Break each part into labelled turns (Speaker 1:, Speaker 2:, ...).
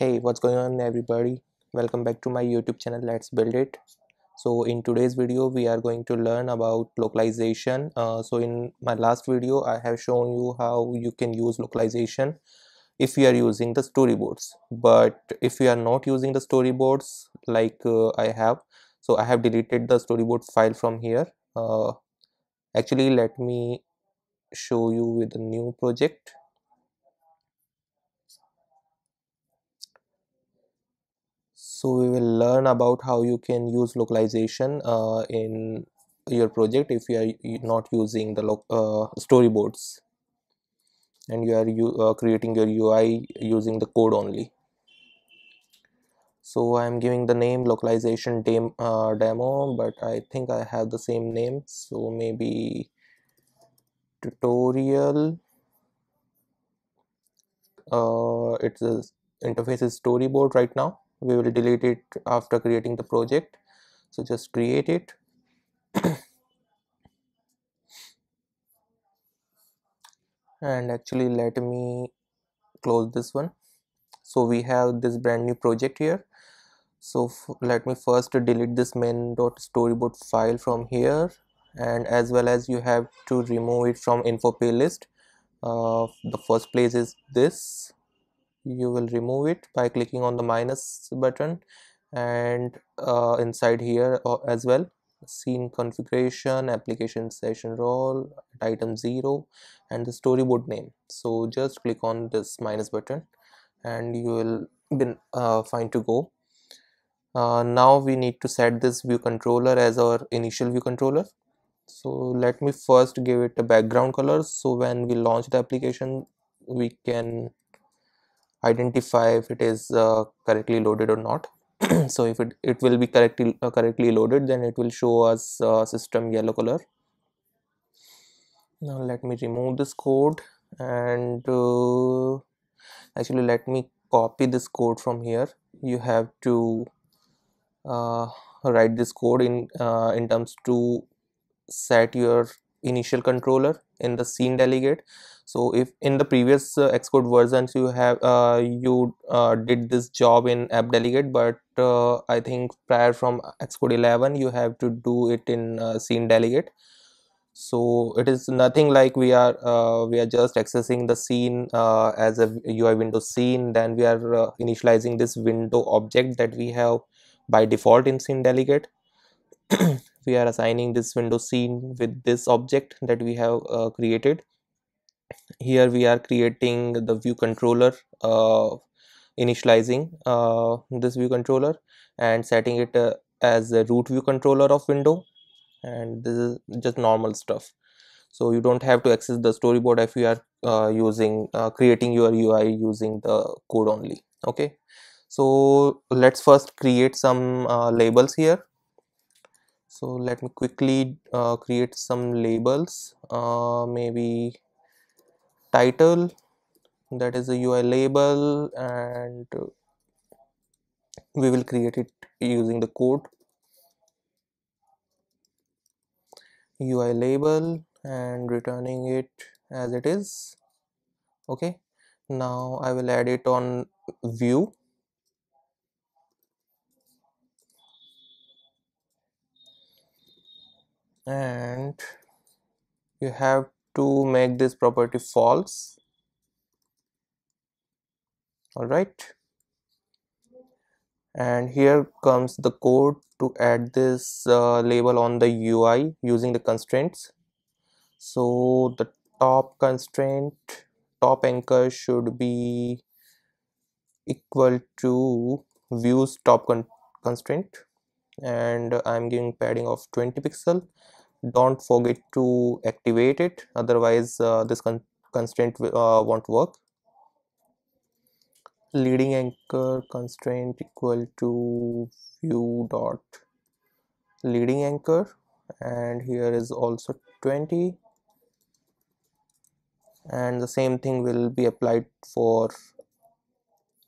Speaker 1: hey what's going on everybody? Welcome back to my youtube channel. Let's build it. So in today's video we are going to learn about localization. Uh, so in my last video i have shown you how you can use localization if you are using the storyboards. But if you are not using the storyboards like uh, i have so i have deleted the storyboard file from here. Uh, actually let me show you with a new project so we will learn about how you can use localization uh, in your project if you are not using the uh, storyboards. And you are uh, creating your UI using the code only. So I'm giving the name localization dem uh, demo but I think I have the same name. So maybe tutorial uh, it's a interface is storyboard right now we will delete it after creating the project. So just create it. And actually let me close this one. So we have this brand new project here. So let me first delete this main.storyboard file from here. And as well as you have to remove it from info plist. Uh, the first place is this you will remove it by clicking on the minus button and uh, inside here uh, as well scene configuration application session role item 0 and the storyboard name. So just click on this minus button and you will be uh, fine to go. Uh, now we need to set this view controller as our initial view controller. So let me first give it a background color. So when we launch the application we can identify if it is uh, correctly loaded or not. So if it, it will be correctly uh, correctly loaded then it will show us uh, system yellow color. Now let me remove this code and uh, actually let me copy this code from here. You have to uh, write this code in uh, in terms to set your initial controller in the scene delegate so if in the previous uh, xcode versions you have uh, you uh, did this job in app delegate but uh, i think prior from xcode 11 you have to do it in uh, scene delegate. So it is nothing like we are uh, we are just accessing the scene as a ui window scene. Then we are initializing this window object that we have by default in scene delegate. We are assigning this window scene with this object that we have created here we are creating the view controller uh, initializing uh, this view controller and setting it uh, as a root view controller of window. And this is just normal stuff. So you don't have to access the storyboard if you are uh, using uh, creating your UI using the code only. Okay? So let's first create some labels here. So let me quickly uh, create some labels. Uh, maybe title that is a UI label and we will create it using the code. UI label and returning it as it is. Okay. Now I will add it on view. And you have to make this property false. All right. And here comes the code to add this uh, label on the UI using the constraints. So the top constraint top anchor should be equal to views top con constraint. And I'm giving padding of 20 pixel don't forget to activate it otherwise uh, this con constraint uh, won't work. Leading anchor constraint equal to view dot leading anchor and here is also 20 and the same thing will be applied for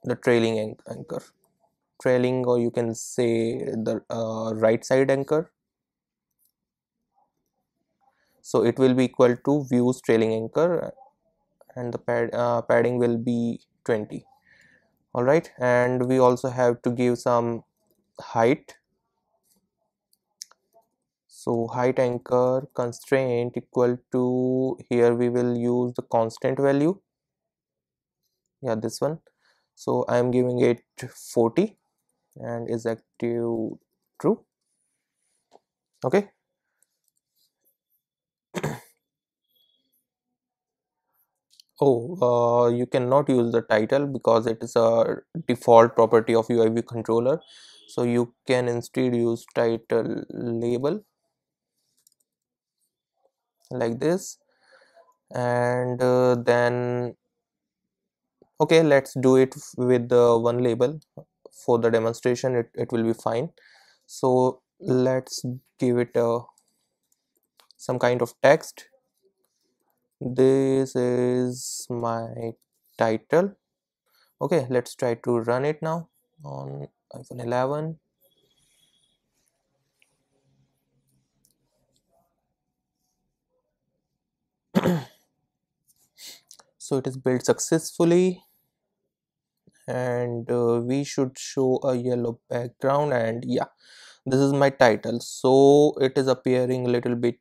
Speaker 1: the trailing anchor. Trailing or you can say the uh, right side anchor so it will be equal to views trailing anchor and the pad, uh, padding will be 20 all right and we also have to give some height. So height anchor constraint equal to here we will use the constant value. Yeah this one. So i am giving it 40 and is active true. Okay oh uh, you cannot use the title because it is a default property of UIViewController. So you can instead use title label like this. And uh, then okay let's do it with the one label. For the demonstration it, it will be fine. So let's give it a some kind of text this is my title. Okay let's try to run it now on iphone 11 so it is built successfully and uh, we should show a yellow background and yeah this is my title. So it is appearing a little bit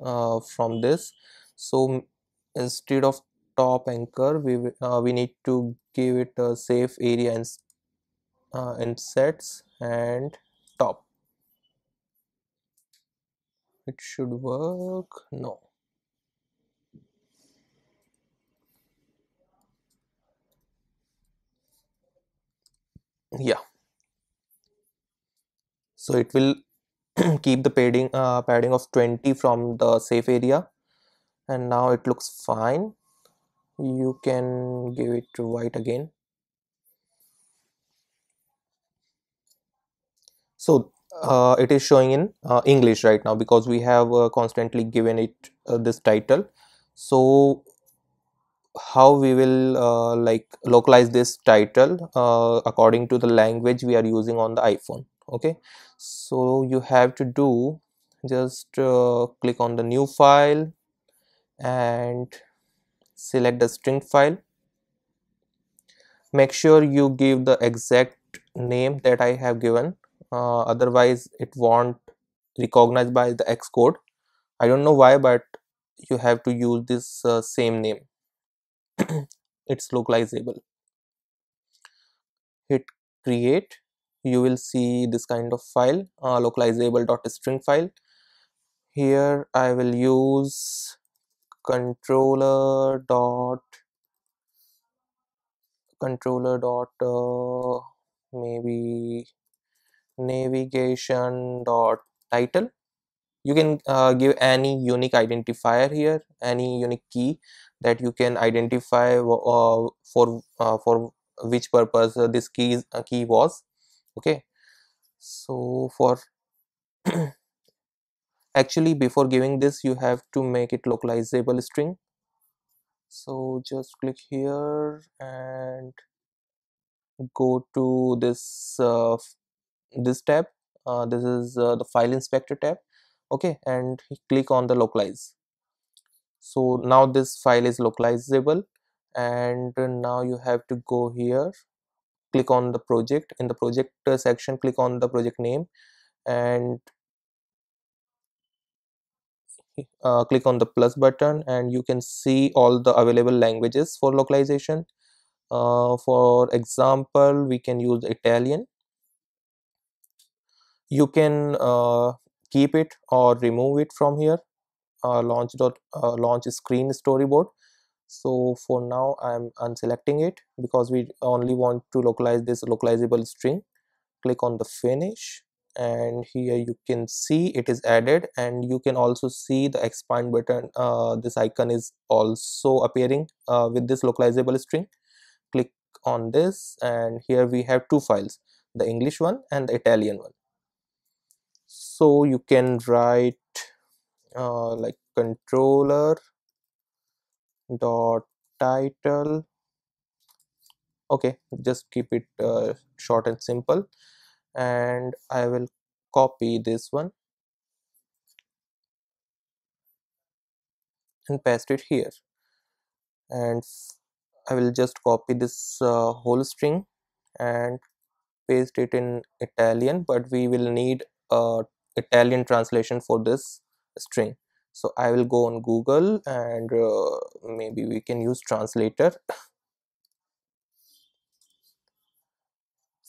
Speaker 1: uh, from this. So instead of top anchor we uh, we need to give it a safe area and uh, insets and top. It should work? No. Yeah. So it will keep the padding uh, padding of 20 from the safe area and now it looks fine. You can give it to white again. So uh, it is showing in uh, english right now because we have uh, constantly given it uh, this title. So how we will uh, like localize this title uh, according to the language we are using on the iphone okay? So you have to do just click on the new file and select the string file. Make sure you give the exact name that i have given. Uh, otherwise it won't recognize by the xcode i don't know why but you have to use this uh, same name. It's localizable. Hit create. You will see this kind of file uh, localizable.string file. Here i will use controller dot controller dot uh, maybe navigation dot title. You can uh, give any unique identifier here any unique key that you can identify uh, for uh, for which purpose this key uh, key was. Okay. So for actually before giving this you have to make it localizable string. So just click here and go to this uh, this tab. Uh, this is uh, the file inspector tab. Okay and click on the localize. So now this file is localizable and now you have to go here click on the project. In the project section click on the project name and uh, click on the plus button and you can see all the available languages for localization. Uh, for example we can use Italian. You can uh, keep it or remove it from here uh, launch dot uh, launch screen storyboard. So for now i'm unselecting it because we only want to localize this localizable string. Click on the finish and here you can see it is added and you can also see the expand button. Uh, this icon is also appearing uh, with this localizable string. Click on this and here we have two files the english one and the italian one. So you can write uh, like controller dot title. Okay just keep it uh, short and simple and I will copy this one and paste it here. And I will just copy this uh, whole string and paste it in Italian but we will need a Italian translation for this string. So I will go on Google and uh, maybe we can use translator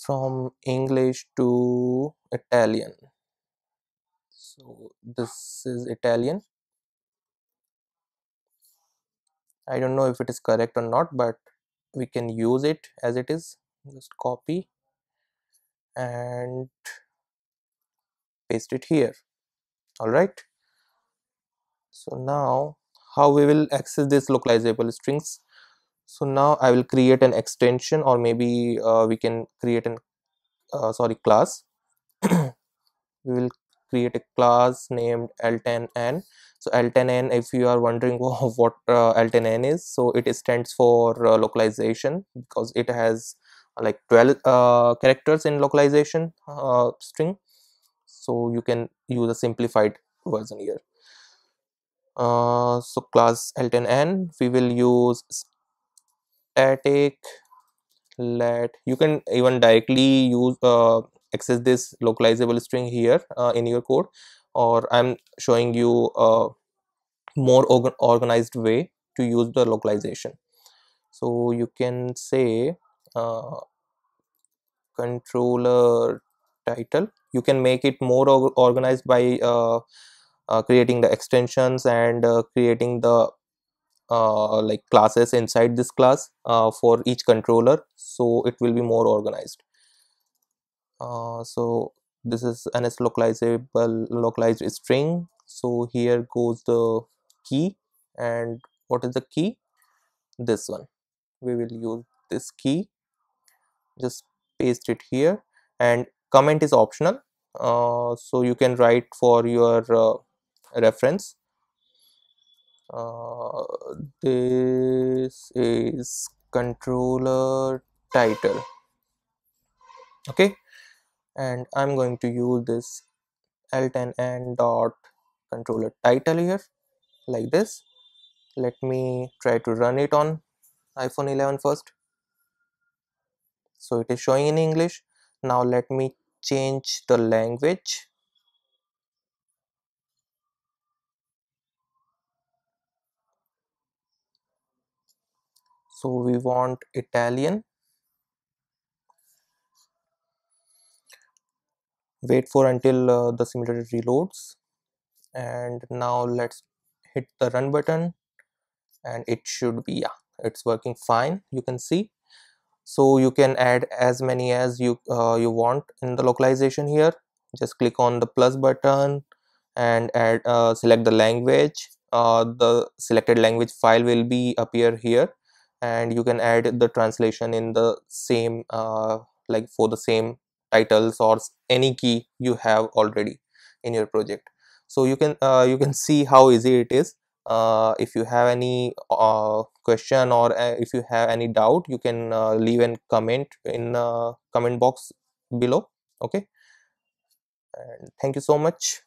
Speaker 1: from English to Italian. So this is Italian. I don't know if it is correct or not but we can use it as it is. Just copy and paste it here. All right. So now how we will access this localizable strings so now i will create an extension or maybe uh, we can create an uh, sorry class. We will create a class named l10n so l10n if you are wondering what uh, l10n is so it stands for uh, localization because it has uh, like 12 uh, characters in localization string. So you can use a simplified version here. So class l10n we will use static let you can even directly use uh, access this localizable string here uh, in your code or i'm showing you a more organ organized way to use the localization. So you can say uh, controller title. You can make it more organized by uh, uh, creating the extensions and uh, creating the uh, like classes inside this class uh, for each controller. So it will be more organized. Uh, so this is ns localizable localized string. So here goes the key. And what is the key? This one. We will use this key. Just paste it here. And comment is optional. Uh, so you can write for your uh, reference uh, this is controller title. Okay? And I'm going to use this l10n dot controller title here like this. Let me try to run it on iPhone 11 first. So it is showing in English. Now let me change the language so we want Italian. Wait for until uh, the simulator reloads. And now let's hit the run button. And it should be yeah it's working fine you can see. So you can add as many as you uh, you want in the localization here. Just click on the plus button and add uh, select the language. Uh, the selected language file will be appear here and you can add the translation in the same uh, like for the same titles or any key you have already in your project. So you can uh, you can see how easy it is. Uh, if you have any uh, question or uh, if you have any doubt you can uh, leave a comment in comment box below okay? And thank you so much